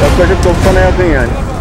çok dik bir yer